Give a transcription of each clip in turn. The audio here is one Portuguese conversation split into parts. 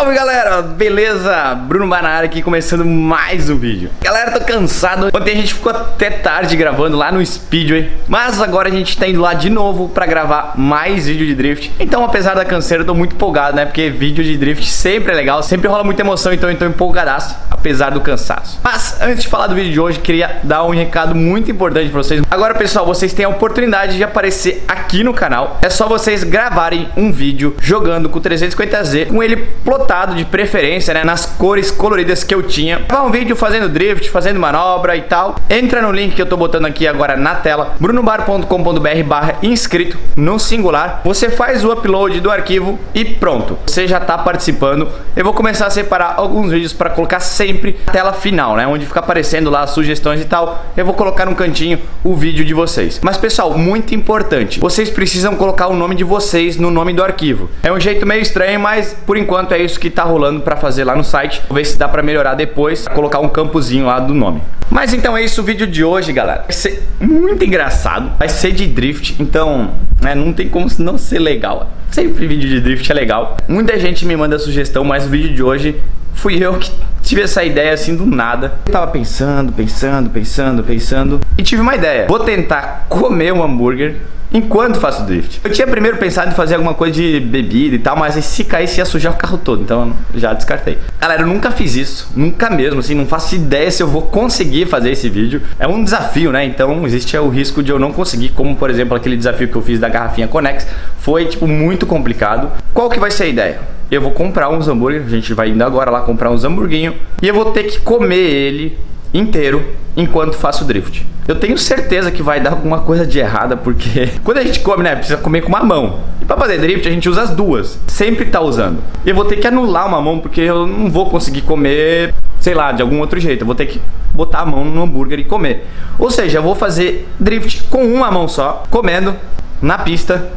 Salve galera, beleza? Bruno Banara aqui começando mais um vídeo. Galera, tô cansado, ontem a gente ficou até tarde gravando lá no Speedway Mas agora a gente tá indo lá de novo pra gravar mais vídeo de drift. Então apesar da canseira eu tô muito empolgado, né? Porque vídeo de drift sempre é legal, sempre rola muita emoção Então eu tô empolgadaço, apesar do cansaço. Mas antes de falar do vídeo de hoje, queria dar um recado muito importante pra vocês. Agora pessoal, vocês têm a oportunidade de aparecer aqui no canal. É só vocês gravarem um vídeo jogando com o 350Z Com ele plotado de preferência, né, nas cores coloridas que eu tinha. Gravar um vídeo fazendo drift, fazendo manobra e tal. Entra no link que eu tô botando aqui agora na tela, brunobar.com.br barra inscrito, no singular. Você faz o upload do arquivo e pronto. Você já tá participando. Eu vou começar a separar alguns vídeos para colocar sempre na tela final, né, onde fica aparecendo lá as sugestões e tal. Eu vou colocar no cantinho o vídeo de vocês. Mas pessoal, muito importante, vocês precisam colocar o nome de vocês no nome do arquivo. É um jeito meio estranho, mas por enquanto é isso que tá rolando para fazer lá no site. Vou ver se dá para melhorar depois, colocar um campozinho lá do nome. Mas então é isso o vídeo de hoje, galera. Vai ser muito engraçado. Vai ser de drift, então né, não tem como não ser legal. Sempre vídeo de drift é legal. Muita gente me manda sugestão, mas o vídeo de hoje fui eu que tive essa ideia assim do nada. Eu tava pensando, pensando, pensando, pensando e tive uma ideia. Vou tentar comer um hambúrguer enquanto faço drift. Eu tinha primeiro pensado em fazer alguma coisa de bebida e tal, mas se caísse ia sujar o carro todo, então já descartei. Galera, eu nunca fiz isso, nunca mesmo, assim, não faço ideia se eu vou conseguir fazer esse vídeo. É um desafio, né? Então existe o risco de eu não conseguir, como por exemplo aquele desafio que eu fiz da garrafinha Conex, foi tipo muito complicado. Qual que vai ser a ideia? Eu vou comprar uns hambúrgueres, a gente vai indo agora lá comprar uns hamburguinhos e eu vou ter que comer ele inteiro enquanto faço drift. Eu tenho certeza que vai dar alguma coisa de errada, porque quando a gente come, né, precisa comer com uma mão. E pra fazer drift a gente usa as duas, sempre tá usando. E eu vou ter que anular uma mão, porque eu não vou conseguir comer, sei lá, de algum outro jeito. Eu vou ter que botar a mão no hambúrguer e comer. Ou seja, eu vou fazer drift com uma mão só, comendo na pista.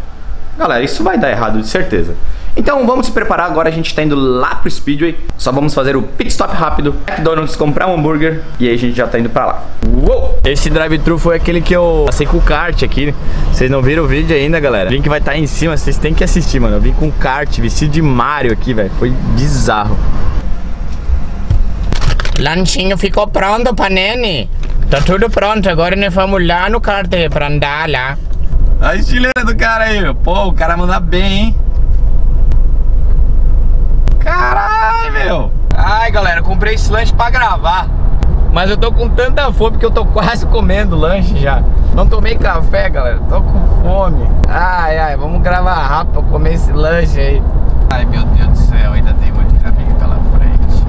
Galera, isso vai dar errado, de certeza. Então vamos se preparar. Agora, a gente tá indo lá pro Speedway. Só vamos fazer o pit stop rápido. McDonald's, comprar um hambúrguer E aí a gente já tá indo pra lá. Uou! Esse drive-thru foi aquele que eu passei com o kart aqui. Vocês não viram o vídeo ainda, galera? O link vai estar tá em cima, vocês têm que assistir, mano. Eu vim com kart, vestido de Mario aqui, velho. Foi bizarro. Lanchinho ficou pronto, Panene Tá tudo pronto, agora nós vamos lá no kart pra andar lá. A estileira do cara aí, pô, o cara manda bem, hein? Caralho, meu. Ai, galera, comprei esse lanche pra gravar. Mas eu tô com tanta fome que eu tô quase comendo lanche já. Não tomei café, galera. Tô com fome. Ai, ai, vamos gravar rápido pra comer esse lanche aí. Ai, meu Deus do céu, ainda tem muito caminho pela frente.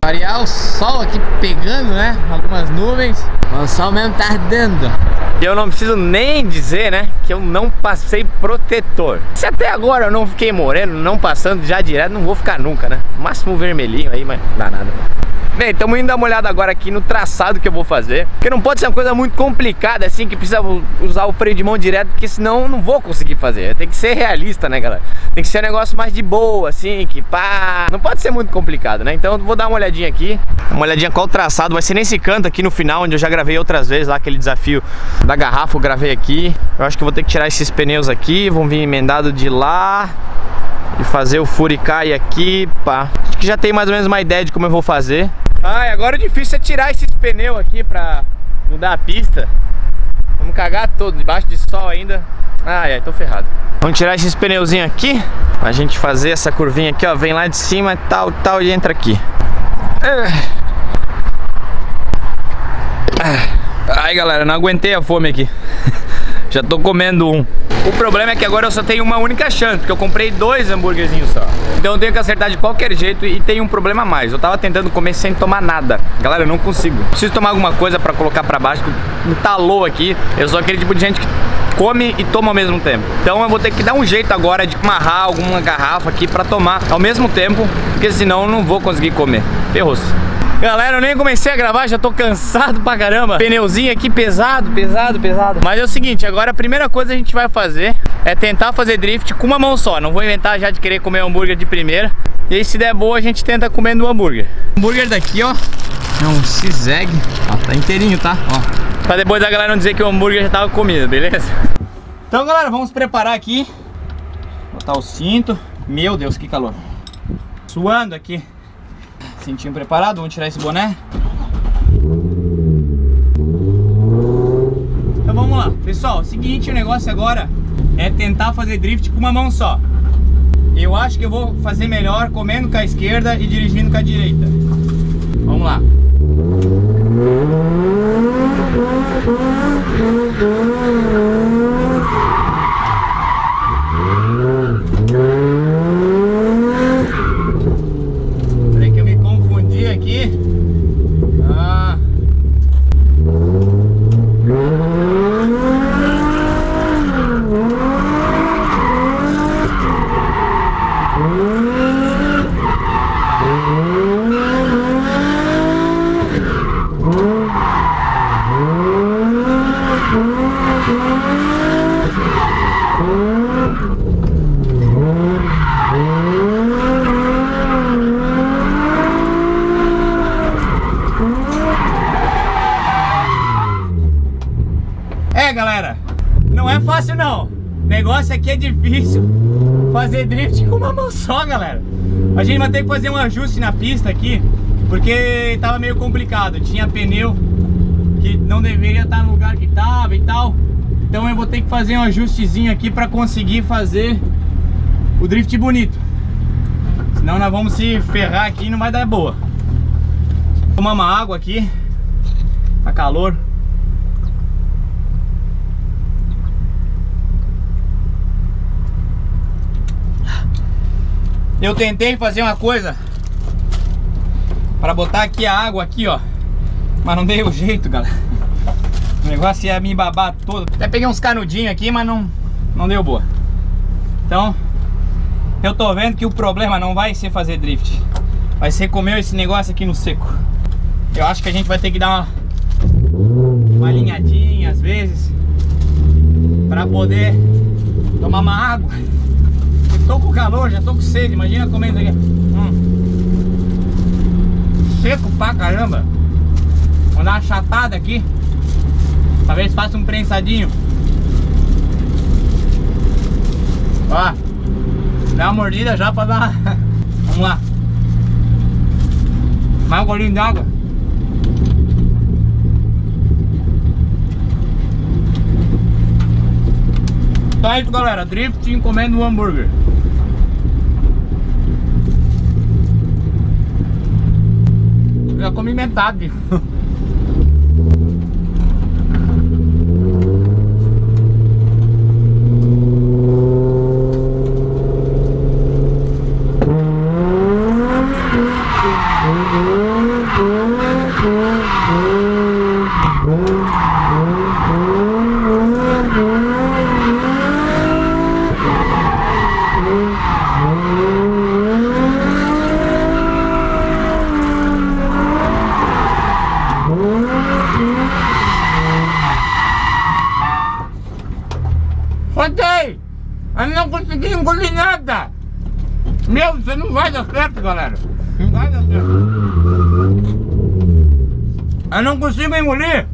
Pra variar o sol aqui pegando, né? Algumas nuvens. O sol mesmo tá ardendo. E eu não preciso nem dizer, né, que eu não passei protetor. Se até agora eu não fiquei moreno, não passando já direto, não vou ficar nunca, né? Máximo vermelhinho aí, mas dá nada. Bem, estamos indo dar uma olhada agora aqui no traçado que eu vou fazer Porque não pode ser uma coisa muito complicada assim Que precisa usar o freio de mão direto Porque senão eu não vou conseguir fazer Tem que ser realista, né galera Tem que ser um negócio mais de boa assim Que pá, não pode ser muito complicado, né Então vou dar uma olhadinha aqui Uma olhadinha qual traçado Vai ser nesse canto aqui no final Onde eu já gravei outras vezes lá Aquele desafio da garrafa eu gravei aqui Eu acho que vou ter que tirar esses pneus aqui Vão vir emendado de lá e fazer o furicai aqui, pá. Acho que já tem mais ou menos uma ideia de como eu vou fazer. Ai, agora o difícil é tirar esses pneus aqui pra mudar a pista. Vamos cagar todo, debaixo de sol ainda. Ai, ai, tô ferrado. Vamos tirar esses pneuzinhos aqui Pra gente fazer essa curvinha aqui, ó Vem lá de cima, tal, tal, e entra aqui Ai, galera, não aguentei a fome aqui Já tô comendo um o problema é que agora eu só tenho uma única chance, porque eu comprei dois hambúrguerzinhos só. Então eu tenho que acertar de qualquer jeito e tem um problema a mais. Eu tava tentando comer sem tomar nada. Galera, eu não consigo. Preciso tomar alguma coisa pra colocar pra baixo, que entalou aqui. Eu sou aquele tipo de gente que come e toma ao mesmo tempo. Então eu vou ter que dar um jeito agora de amarrar alguma garrafa aqui pra tomar ao mesmo tempo, porque senão eu não vou conseguir comer. Ferrou-se. Galera, eu nem comecei a gravar, já tô cansado pra caramba. Pneuzinho aqui pesado, pesado, pesado. Mas é o seguinte, agora a primeira coisa que a gente vai fazer É tentar fazer drift com uma mão só. Não vou inventar já de querer comer hambúrguer de primeira. E aí se der boa a gente tenta comendo o hambúrguer. O hambúrguer daqui, ó É um Ciseg Ó, tá inteirinho, tá? Ó. Pra depois a galera não dizer que o hambúrguer já tava comido, beleza? Então galera, vamos preparar aqui. Botar o cinto. Meu Deus, que calor. Suando aqui. Cintinho preparado, vamos tirar esse boné. Então vamos lá. Pessoal, seguinte, o negócio agora é tentar fazer drift com uma mão só. Eu acho que eu vou fazer melhor comendo com a esquerda e dirigindo com a direita. Vamos lá que eu me confundi aqui. Ah. É, galera, não é fácil não. O negócio aqui é difícil. Fazer drift com uma mão só, galera. A gente vai ter que fazer um ajuste na pista aqui, porque tava meio complicado. Tinha pneu que não deveria estar no lugar que tava e tal. Então eu vou ter que fazer um ajustezinho aqui para conseguir fazer o drift bonito. Senão nós vamos se ferrar aqui e não vai dar boa. Tomar uma água aqui. Tá calor. Eu tentei fazer uma coisa para botar aqui a água aqui, ó. Mas não deu jeito, galera. O negócio ia me babar todo. Até peguei uns canudinhos aqui, mas não, não deu boa. Então, eu tô vendo que o problema não vai ser fazer drift. Vai ser comer esse negócio aqui no seco. Eu acho que a gente vai ter que dar uma, uma alinhadinha às vezes. Pra poder tomar uma água. Tô com calor, já tô com sede. Imagina comendo aqui. Hum. Seco pra caramba. Vou dar uma chatada aqui. Talvez faça um prensadinho. Ó. Dá uma mordida já pra dar. Vamos lá. Mais um golinho d'água. Então é isso, galera. Drift comendo um hambúrguer. Comi metade. Rodei! Eu não consegui engolir nada! Meu, você não vai dar certo, galera! Não vai dar certo! Eu não consigo engolir!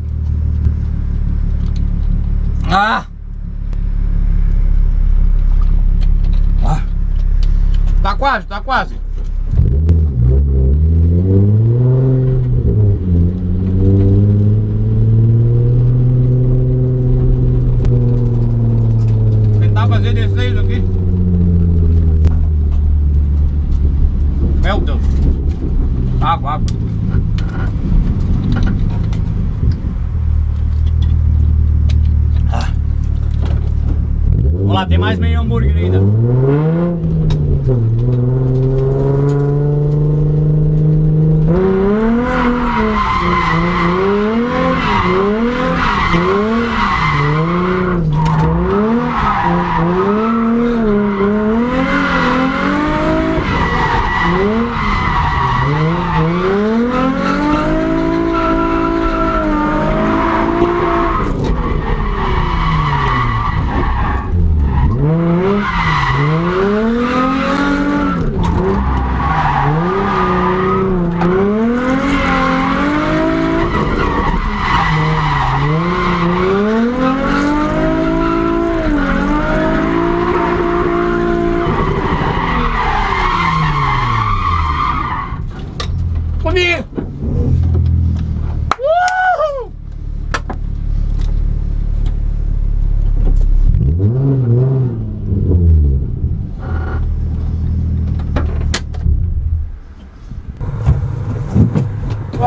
Ah! ah. Tá quase, tá quase! Tentar fazer descer isso aqui. Meu Deus. Água, água. Ah. Vamos lá, tem mais meio hambúrguer ainda.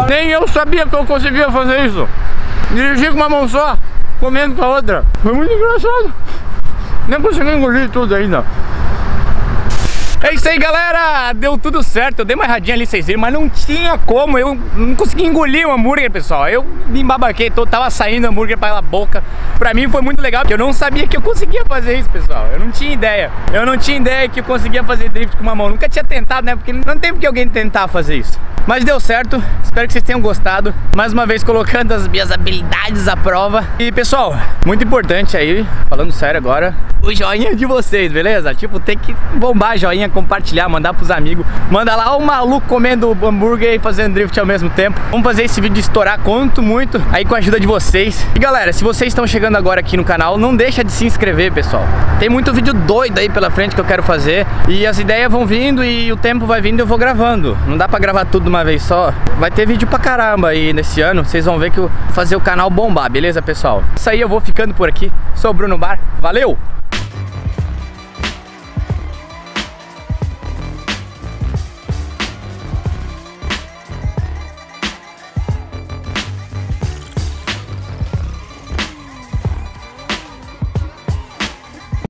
Nem eu sabia que eu conseguia fazer isso. Dirigir com uma mão só, comendo com a outra. Foi muito engraçado. Nem consegui engolir tudo ainda. É isso aí, galera! Deu tudo certo. Eu dei uma erradinha ali, vocês viram, mas não tinha como. Eu não consegui engolir o hambúrguer, pessoal. Eu me embabaquei todo, tava saindo hambúrguer pela boca. Pra mim foi muito legal, porque eu não sabia que eu conseguia fazer isso, pessoal. Eu não tinha ideia. Eu não tinha ideia que eu conseguia fazer drift com uma mão. Nunca tinha tentado, né? Porque não tem porque alguém tentar fazer isso. Mas deu certo, espero que vocês tenham gostado Mais uma vez colocando as minhas habilidades à prova E pessoal, muito importante aí, falando sério agora O joinha de vocês, beleza? Tipo, tem que bombar joinha, compartilhar, mandar pros amigos. Manda lá o maluco comendo hambúrguer e fazendo drift ao mesmo tempo. Vamos fazer esse vídeo estourar, conto muito Aí com a ajuda de vocês. E galera, se vocês estão chegando agora aqui no canal Não deixa de se inscrever, pessoal. Tem muito vídeo doido aí pela frente que eu quero fazer E as ideias vão vindo e o tempo vai vindo e eu vou gravando. Não dá pra gravar tudo uma vez só? Vai ter vídeo pra caramba aí nesse ano Vocês vão ver que eu vou fazer o canal bombar, beleza pessoal? Isso aí eu vou ficando por aqui. Sou o Bruno Bar, valeu!